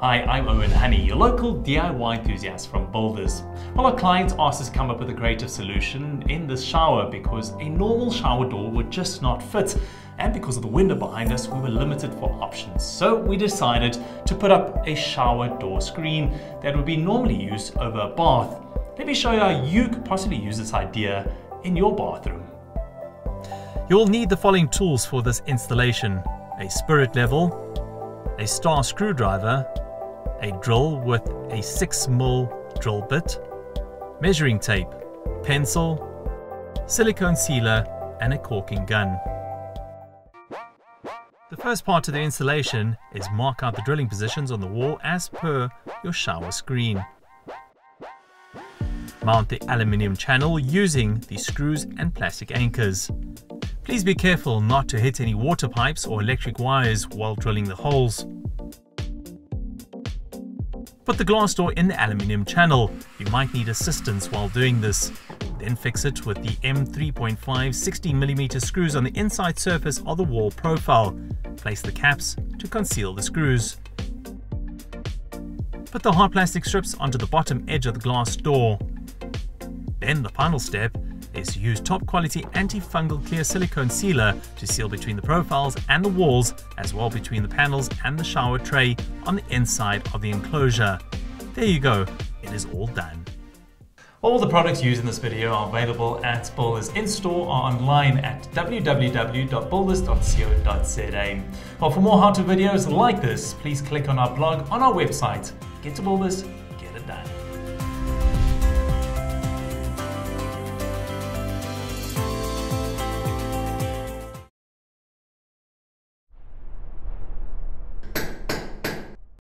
Hi, I'm Owen Honey, your local DIY enthusiast from Builders. Well, our clients asked us to come up with a creative solution in this shower because a normal shower door would just not fit. And because of the window behind us, we were limited for options. So we decided to put up a shower door screen that would be normally used over a bath. Let me show you how you could possibly use this idea in your bathroom. You'll need the following tools for this installation. A spirit level, a star screwdriver, a drill with a 6mm drill bit, measuring tape, pencil, silicone sealer and a caulking gun. The first part of the installation is mark out the drilling positions on the wall as per your shower screen. Mount the aluminium channel using the screws and plastic anchors. Please be careful not to hit any water pipes or electric wires while drilling the holes. Put the glass door in the aluminium channel. You might need assistance while doing this. Then fix it with the M3.5 16mm screws on the inside surface of the wall profile. Place the caps to conceal the screws. Put the hard plastic strips onto the bottom edge of the glass door. Then the final step is to use top quality antifungal clear silicone sealer to seal between the profiles and the walls, as well between the panels and the shower tray on the inside of the enclosure. There you go, it is all done. All the products used in this video are available at Builders in-store or online at www.builders.co.za. Well, for more how-to videos like this, please click on our blog on our website, gettobuilders.co.za.